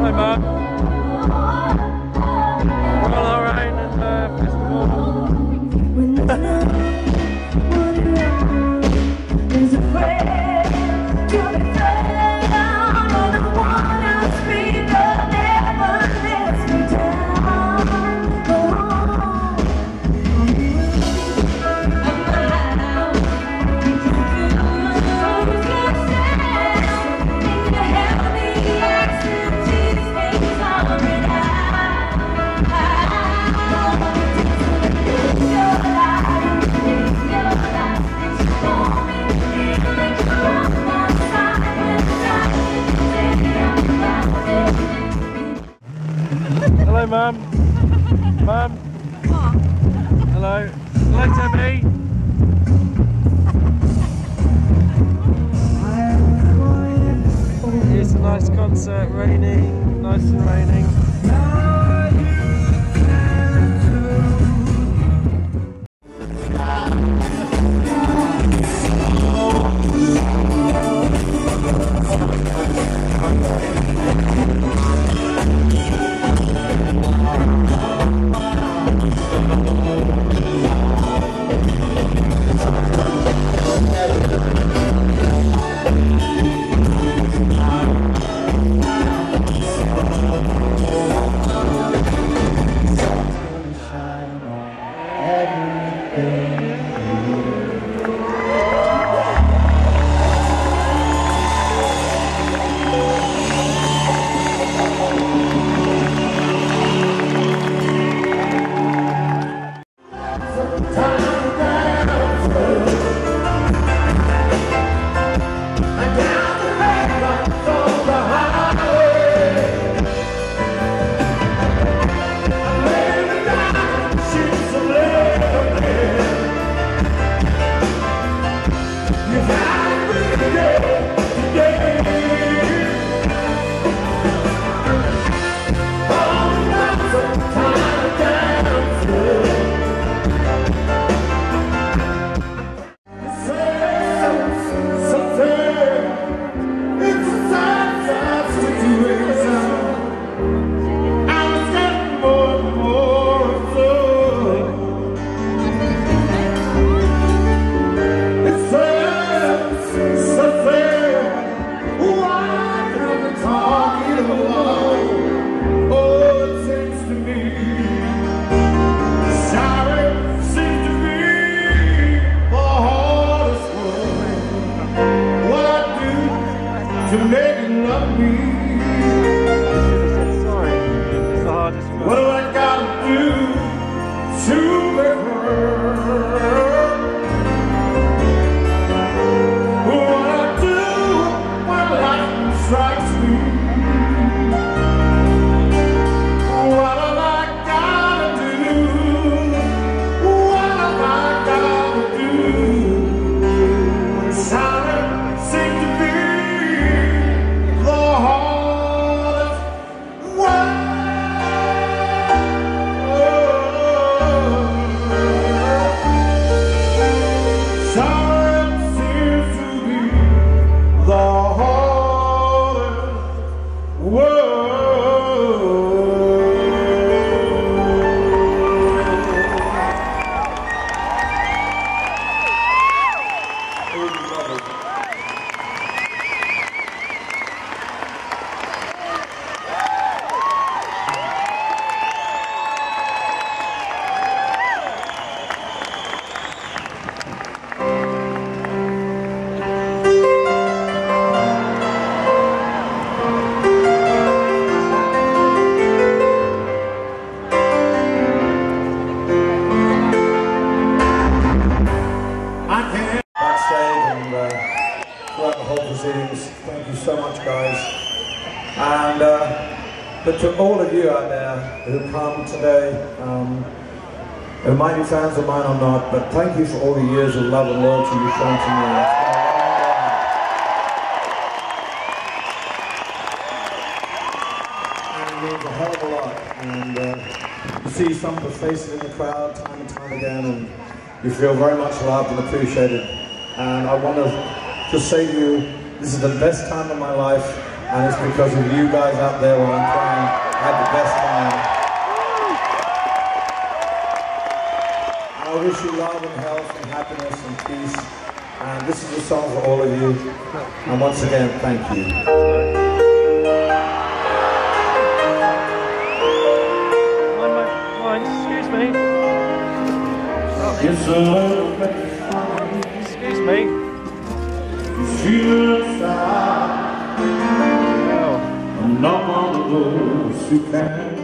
Hi, you. We're alright. Mum. Hello. Hello, Debbie. It's a nice concert, raining, nice and raining. To make you love me, Sorry, it's the hardest one. what do I gotta do to make Thank you so much, guys. And uh, but to all of you out there who come today, um, who might be fans of mine or not, but thank you for all the years of love and loyalty you've shown to me. It means a hell of a lot. And uh, you see some of the faces in the crowd time and time again, and you feel very much loved and appreciated. And I want to just say to you, this is the best time of my life, and it's because of you guys out there when I'm playing. I had the best time. And I wish you love and health and happiness and peace. And this is a song for all of you. And once again, thank you. Excuse me. It's a little bit Excuse me. feel inside. I'm not one of those who can